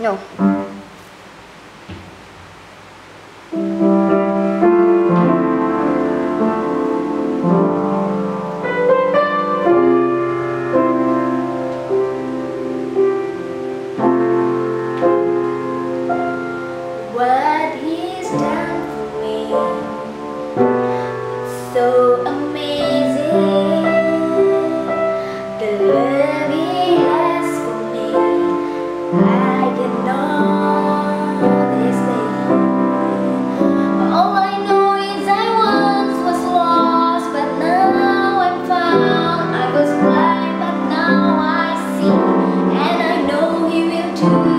No. What is down? Senhor.